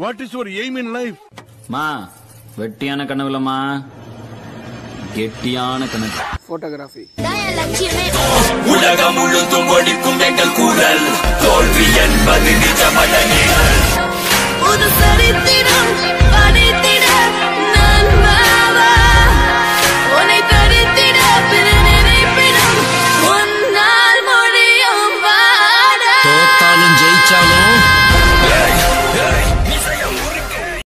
What is your aim in life மா வெட்டியான கனவுலமா கெட்டியான கணக்கு போட்டோகிராஃபி உலகம் முழுதும் ஒழிக்கும் எங்கள் குரல். தோல்வி என்பது நிஜமடையே